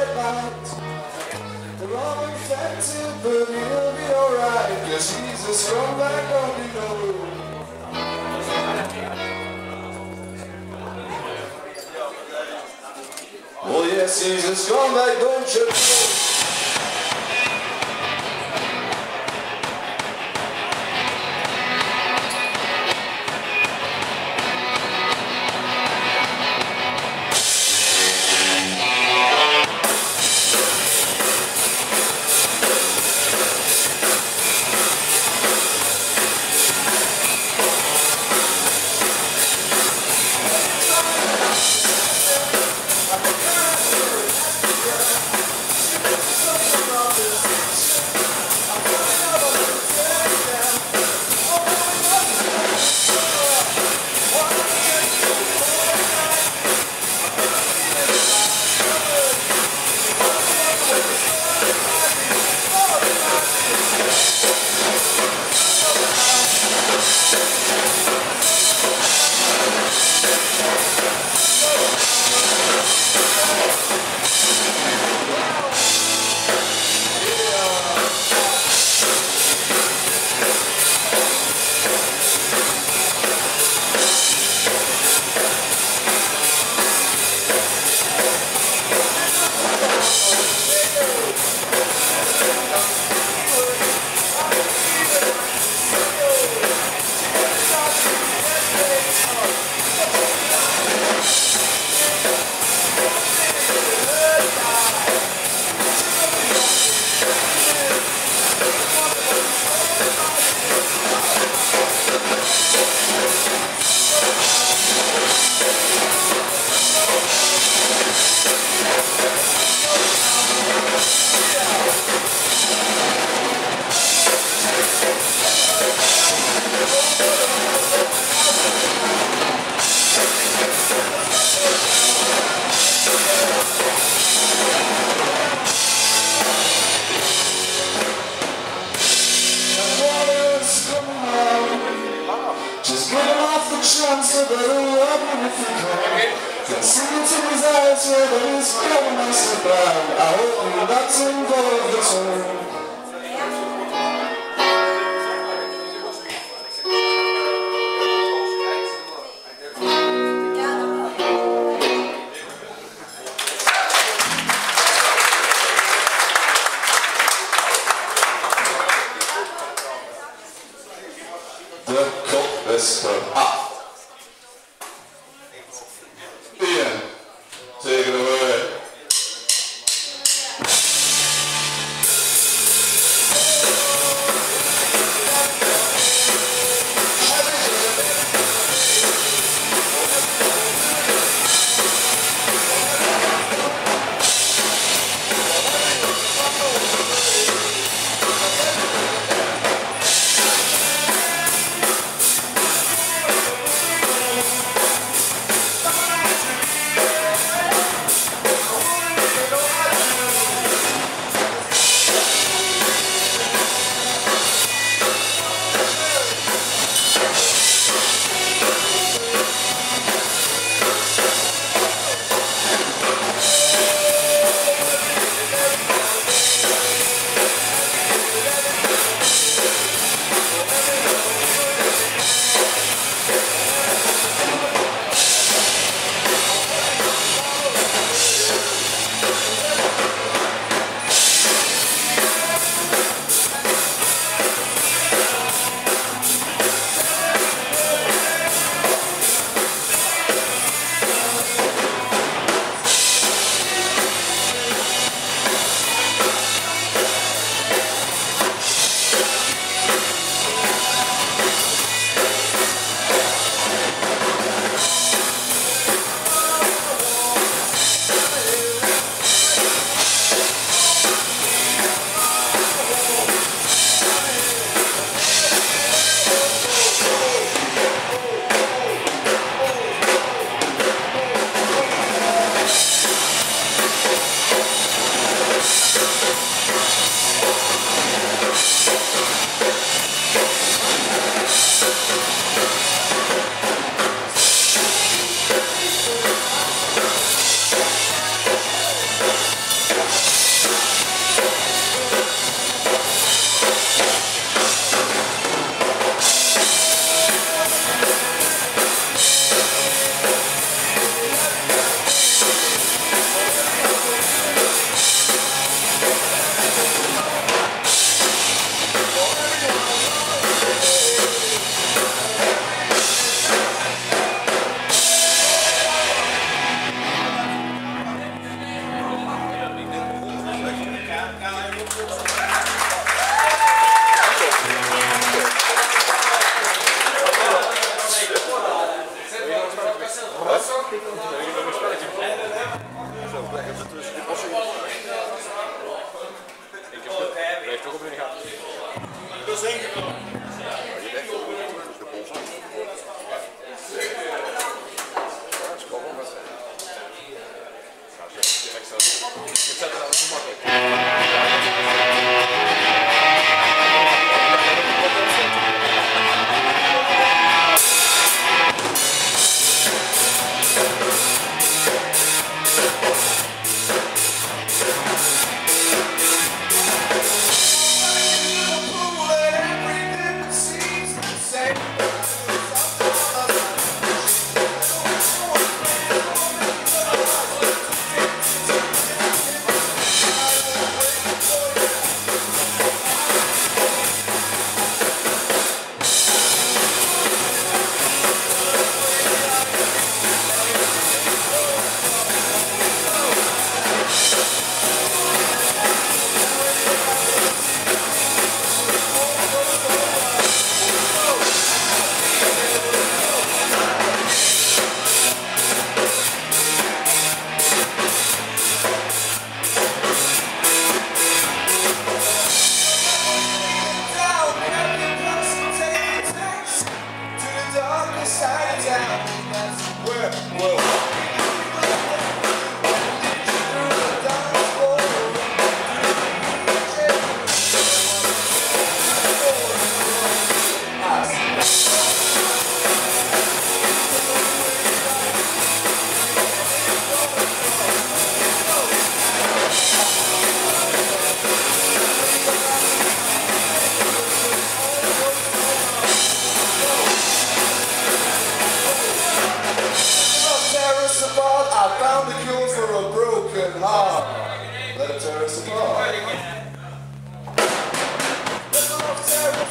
red The to but he'll be alright. Cause he's a no Oh yes, he's a scumbag, don't you know?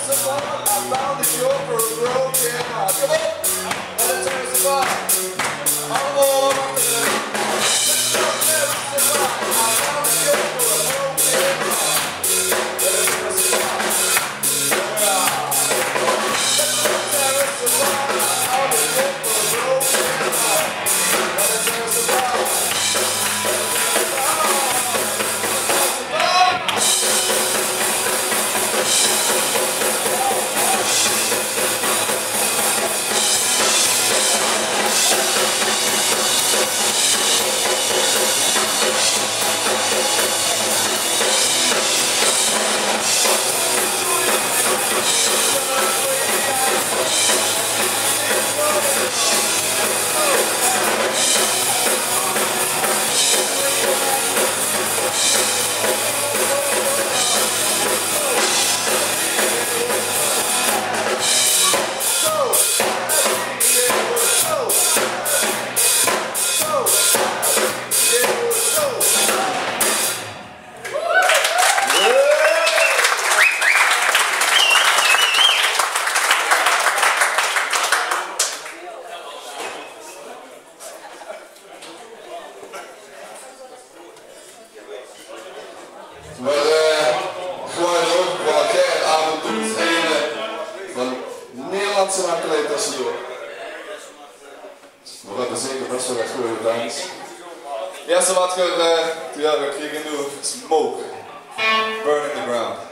Savant. dansen naar Kleitassio. We hebben zeker best wel echt goede dans. De eerste wat we, uh, ja, we kregen nu smoke. Burning the ground.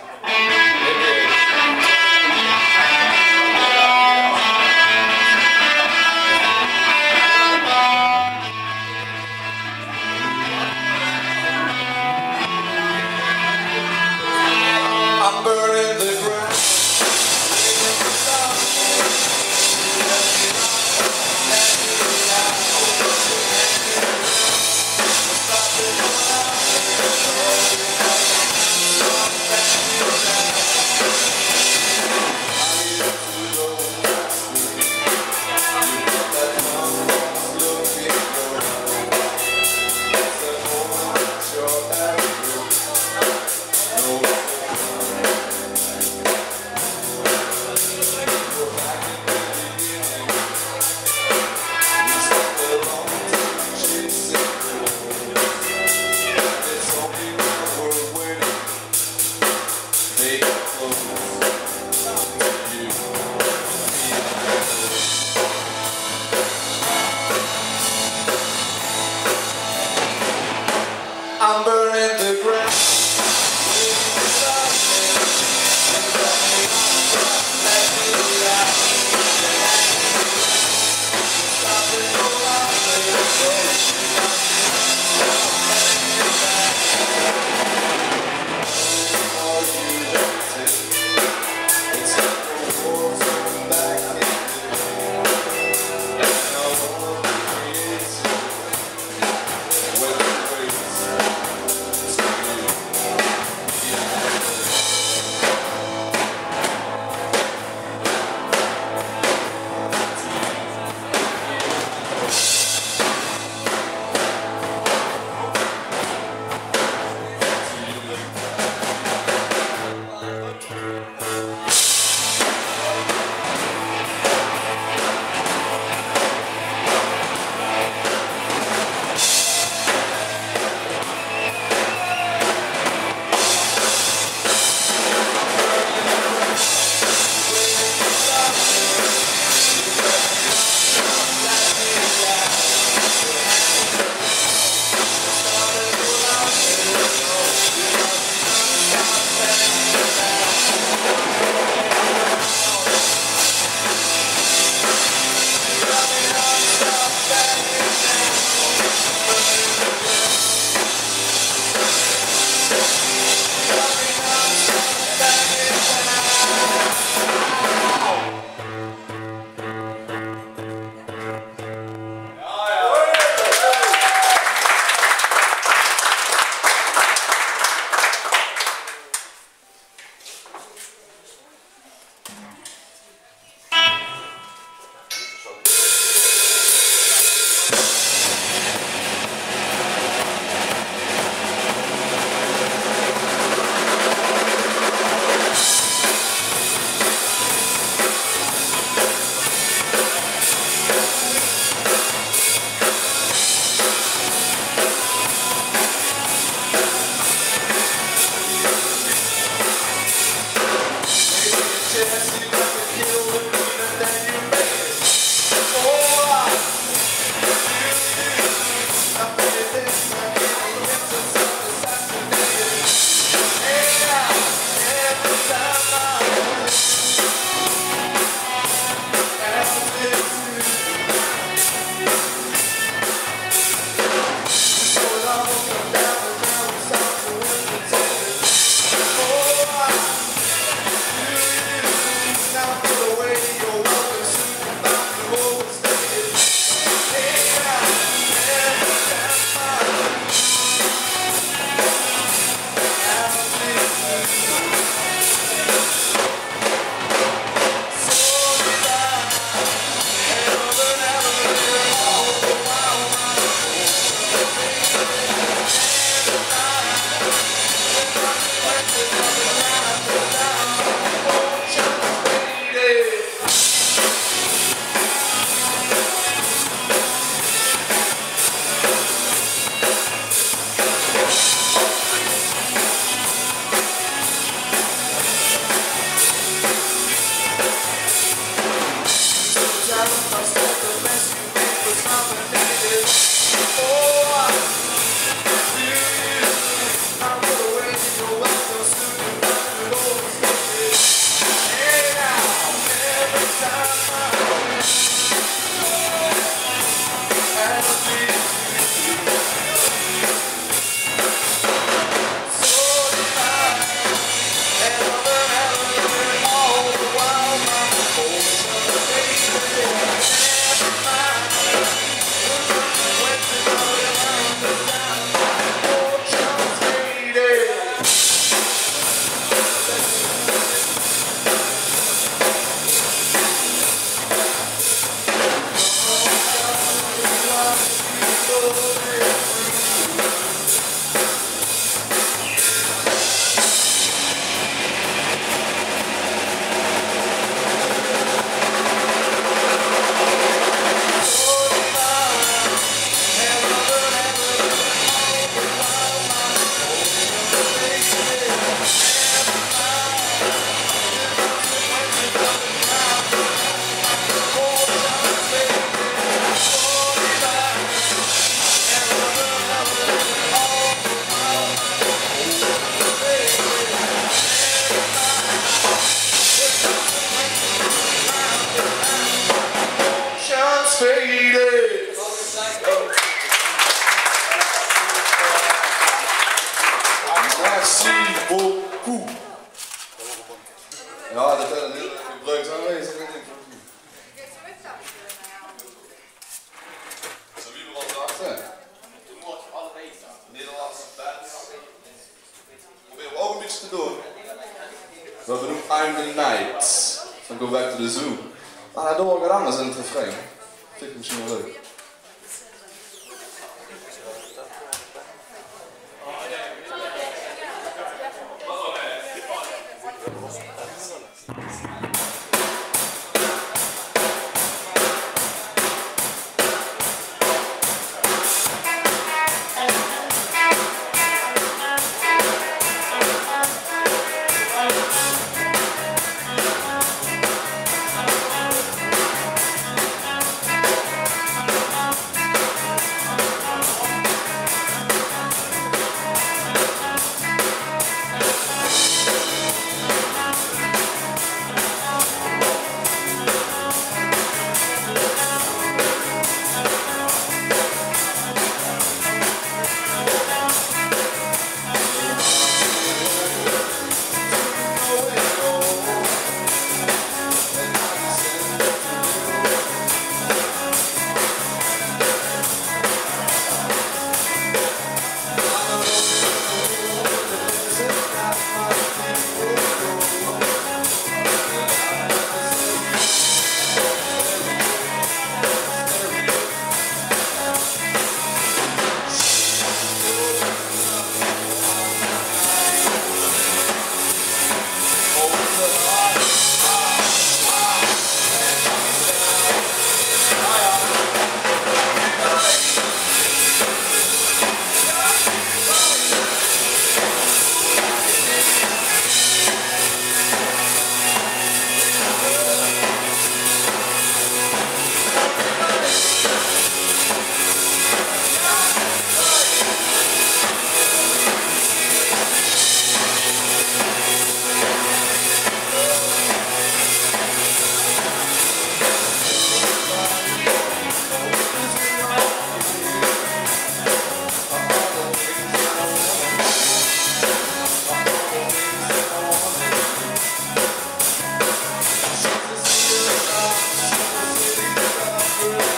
you.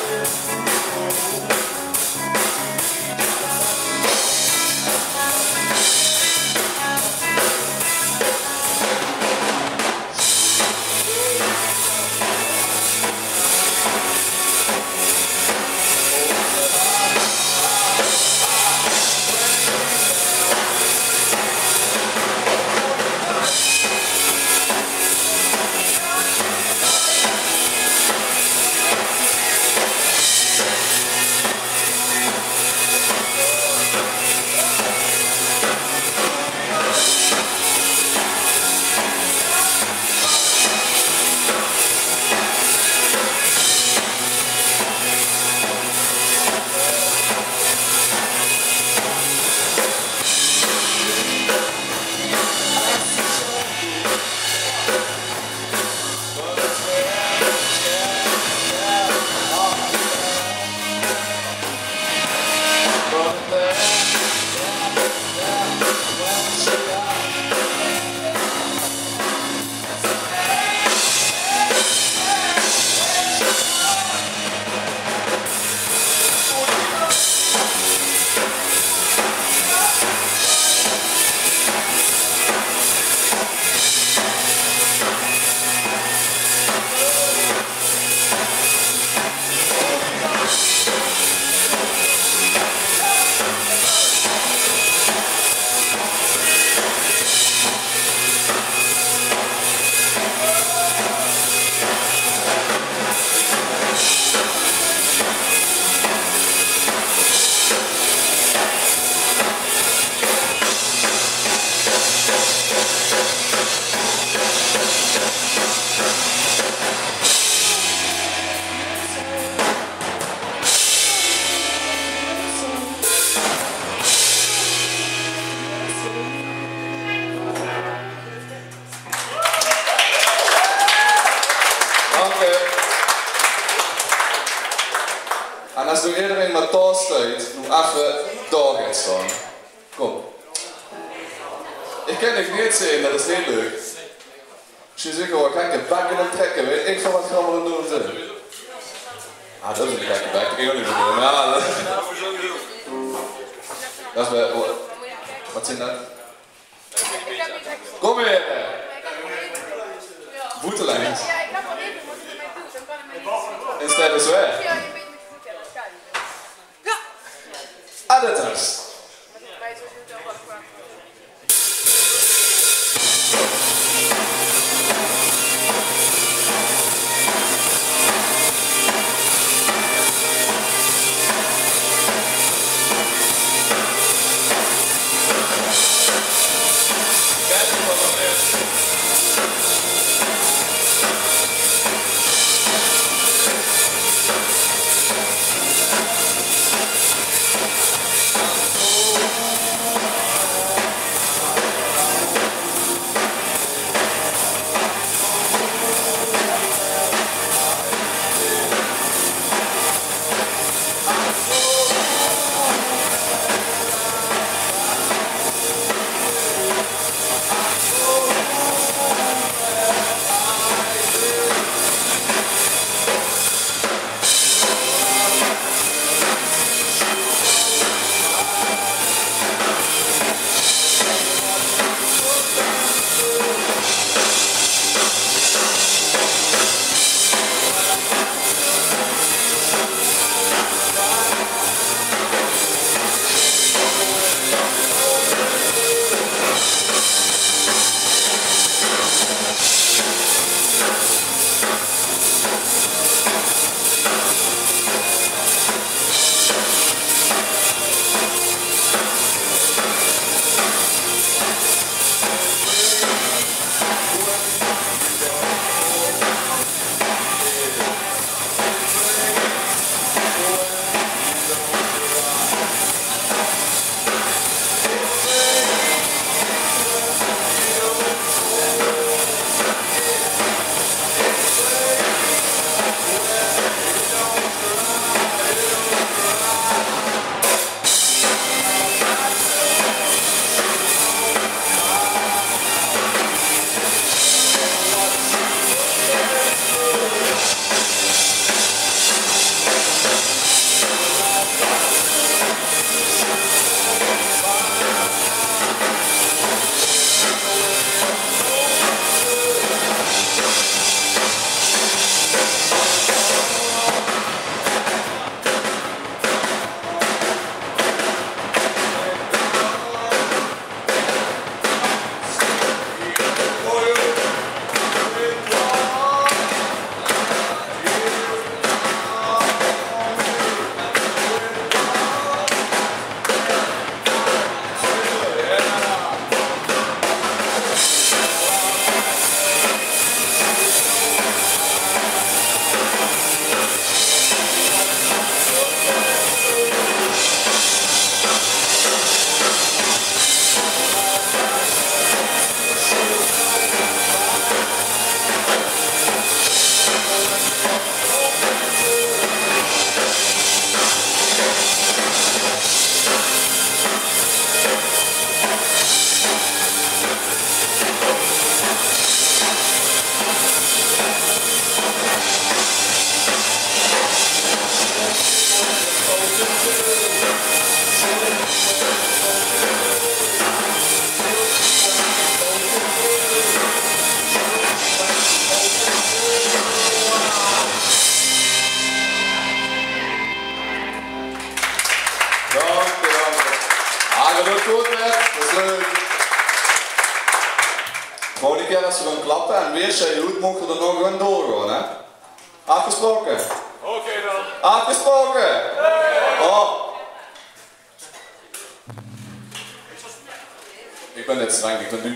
это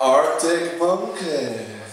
Arctic Pumpkin.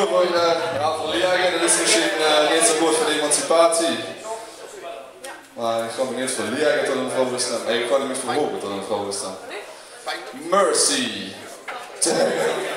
Ga nu voor een ja, van Liagen, dat is misschien uh, niet zo goed voor de emancipatie. Maar ik ga me niet voor Liagen tot een vrouw bestaan. Ik ga niet voor Hogen tot een vrouw bestaan. Mercy. Damn.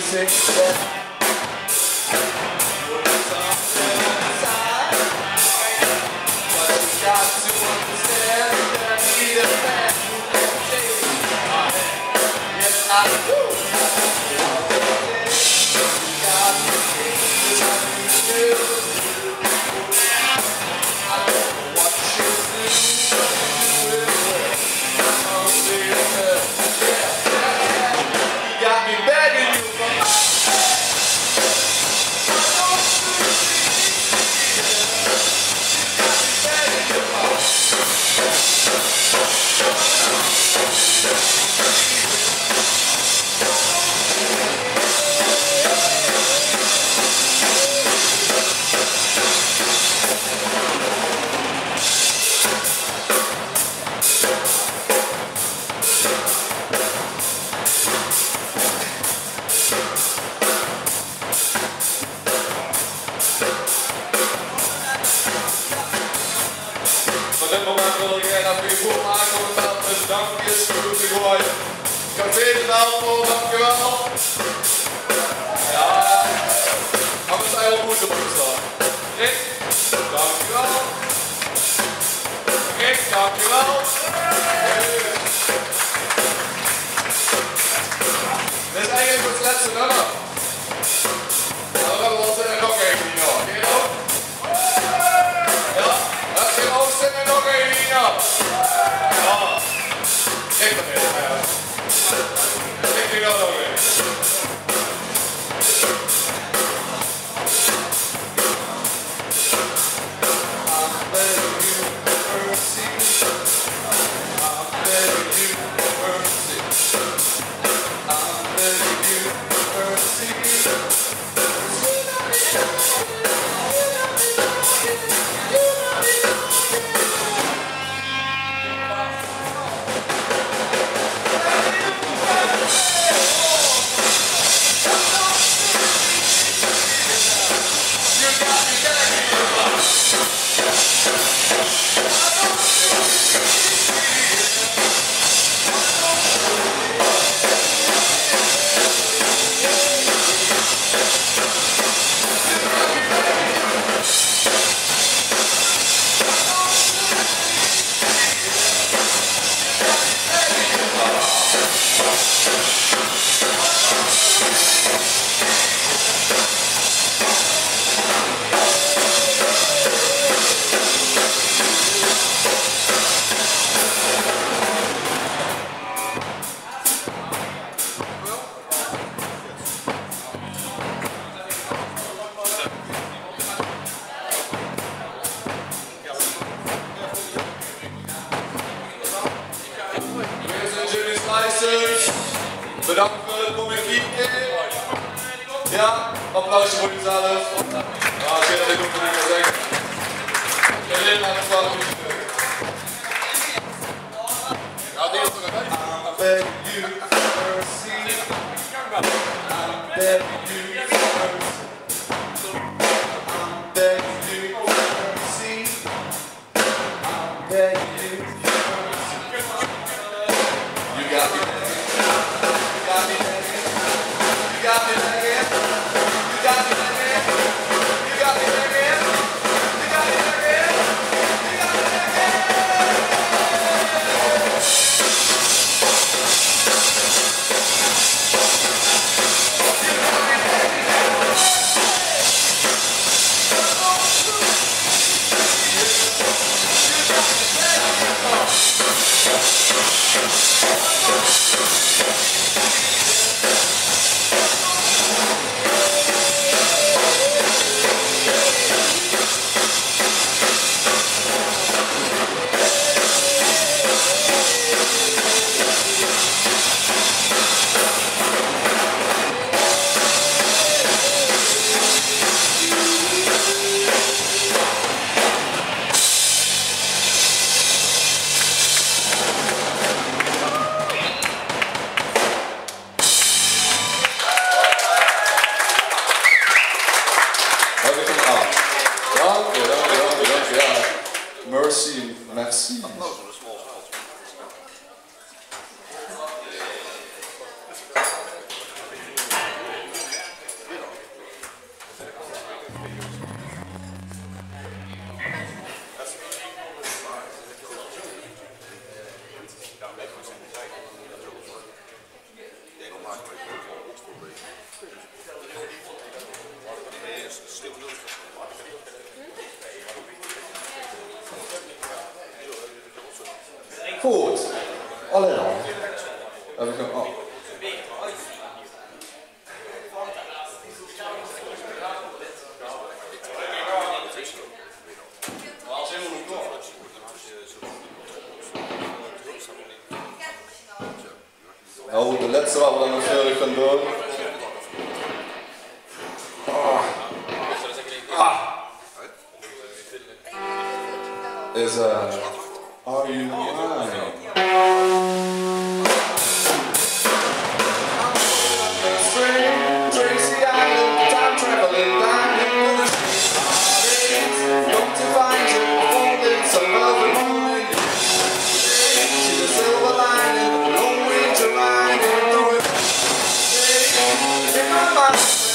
three, six. Bedankt voor het publiek. Ja, applausje voor jezelf. Nou, ik weet dat ik ook niet kan zeggen. En dit laat ます。